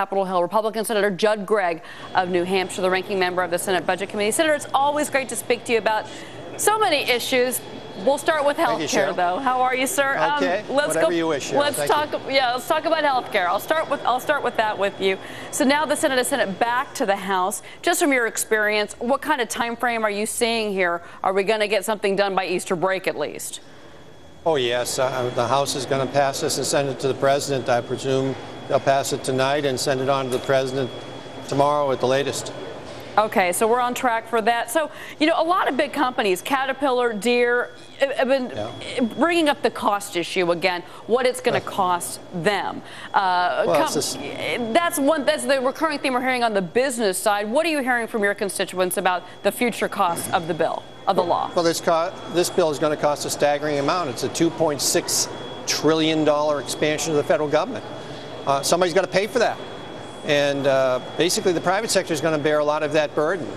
Capitol Hill, Republican Senator Judd Gregg of New Hampshire, the ranking member of the Senate Budget Committee. Senator, it's always great to speak to you about so many issues. We'll start with health care, though. How are you, sir? Okay. Um, let's Whatever go, you wish. Let's Thank talk. You. Yeah, let's talk about health care. I'll start with I'll start with that with you. So now the Senate has sent it back to the House. Just from your experience, what kind of time frame are you seeing here? Are we going to get something done by Easter break at least? Oh yes, uh, the House is going to pass this and send it to the president. I presume they'll pass it tonight and send it on to the president tomorrow at the latest. Okay, so we're on track for that. So, you know, a lot of big companies, Caterpillar, Deere, have been yeah. bringing up the cost issue again, what it's going to cost them. Uh, well, just... that's one. That's the recurring theme we're hearing on the business side. What are you hearing from your constituents about the future costs of the bill, of the law? Well, this co- this bill is going to cost a staggering amount. It's a 2.6 trillion dollar expansion of the federal government. Uh, somebody's got to pay for that. And uh, basically, the private sector is going to bear a lot of that burden.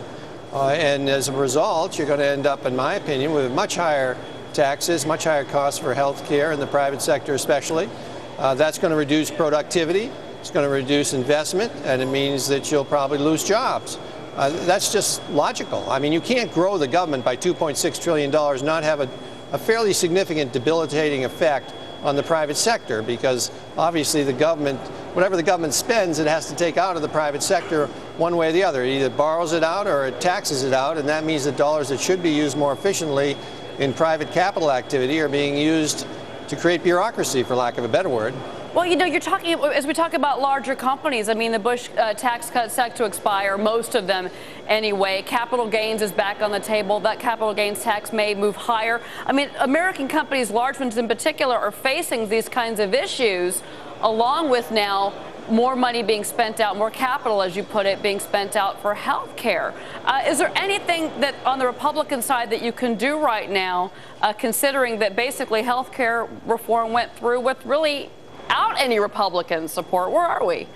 Uh, and as a result, you're going to end up, in my opinion, with much higher taxes, much higher costs for health care in the private sector, especially. Uh, that's going to reduce productivity. It's going to reduce investment, and it means that you'll probably lose jobs. Uh, that's just logical. I mean, you can't grow the government by $2.6 trillion, not have a, a fairly significant debilitating effect on the private sector because obviously the government, whatever the government spends, it has to take out of the private sector one way or the other. It either borrows it out or it taxes it out, and that means that dollars that should be used more efficiently in private capital activity are being used to create bureaucracy, for lack of a better word. Well, you know, you're talking, as we talk about larger companies, I mean, the Bush uh, tax cut set to expire, most of them anyway. Capital gains is back on the table. That capital gains tax may move higher. I mean, American companies, large ones in particular, are facing these kinds of issues, along with now more money being spent out, more capital, as you put it, being spent out for health care. Uh, is there anything that on the Republican side that you can do right now, uh, considering that basically health care reform went through with really without any Republican support. Where are we?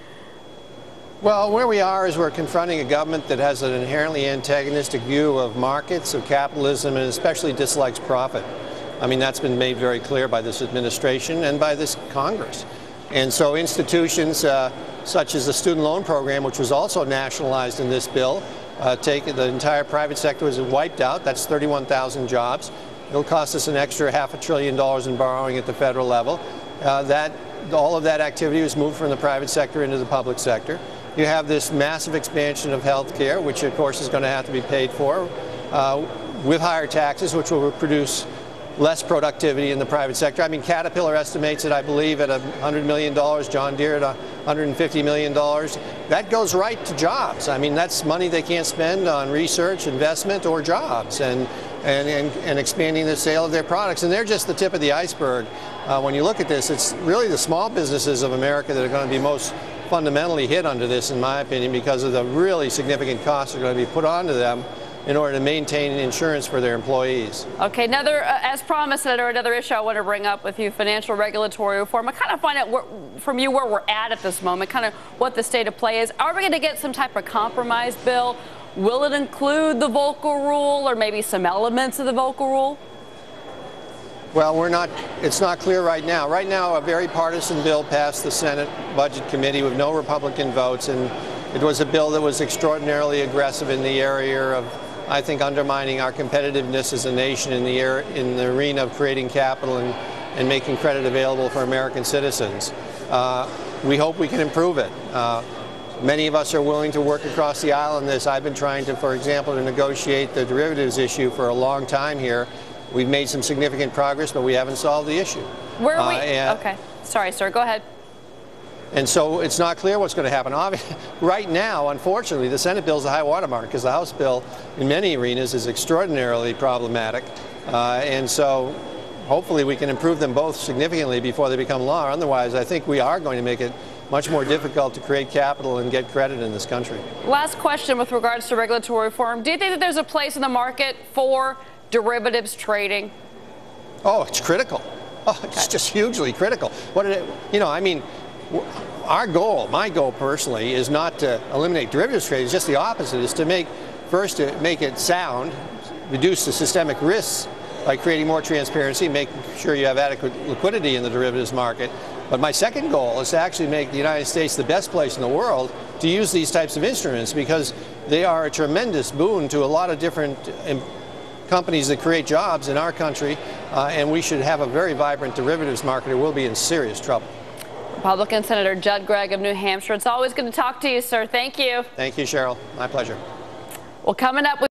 Well, where we are is we're confronting a government that has an inherently antagonistic view of markets, of capitalism, and especially dislikes profit. I mean, that's been made very clear by this administration and by this Congress. And so institutions uh, such as the student loan program, which was also nationalized in this bill, uh, take the entire private sector was wiped out. That's 31,000 jobs. It'll cost us an extra half a trillion dollars in borrowing at the federal level. Uh, that all of that activity was moved from the private sector into the public sector. You have this massive expansion of health care, which of course is going to have to be paid for, uh, with higher taxes, which will produce less productivity in the private sector. I mean, Caterpillar estimates it, I believe, at $100 million, John Deere at $150 million. That goes right to jobs. I mean, that's money they can't spend on research, investment, or jobs. And and, and, and, expanding the sale of their products. And they're just the tip of the iceberg. Uh, when you look at this, it's really the small businesses of America that are going to be most fundamentally hit under this, in my opinion, because of the really significant costs that are going to be put onto them in order to maintain insurance for their employees. Okay, another, uh, as promised, another issue I want to bring up with you, financial regulatory reform. I kind of find out where, from you where we're at at this moment, kind of what the state of play is. Are we going to get some type of compromise bill Will it include the Volcker rule or maybe some elements of the Volcker rule? Well, we're not, it's not clear right now. Right now, a very partisan bill passed the Senate Budget Committee with no Republican votes, and it was a bill that was extraordinarily aggressive in the area of, I think, undermining our competitiveness as a nation in the, air, in the arena of creating capital and, and making credit available for American citizens. Uh, we hope we can improve it. Uh, Many of us are willing to work across the aisle on this. I've been trying to, for example, to negotiate the derivatives issue for a long time here. We've made some significant progress, but we haven't solved the issue. Where are we? Uh, okay. Sorry, sir. Go ahead. And so it's not clear what's going to happen. right now, unfortunately, the Senate bill is a high watermark because the House bill, in many arenas, is extraordinarily problematic. Uh, and so hopefully we can improve them both significantly before they become law. Otherwise, I think we are going to make it much more difficult to create capital and get credit in this country. Last question with regards to regulatory reform. Do you think that there's a place in the market for derivatives trading? Oh, it's critical. Oh, it's okay. just hugely critical. What did it, you know, I mean, our goal, my goal personally, is not to eliminate derivatives trading, it's just the opposite, is to make, first to make it sound, reduce the systemic risks by creating more transparency, making sure you have adequate liquidity in the derivatives market, But my second goal is to actually make the United States the best place in the world to use these types of instruments because they are a tremendous boon to a lot of different um, companies that create jobs in our country, uh, and we should have a very vibrant derivatives market or we'll be in serious trouble. Republican Senator Judd Gregg of New Hampshire. It's always good to talk to you, sir. Thank you. Thank you, Cheryl. My pleasure. Well, coming up.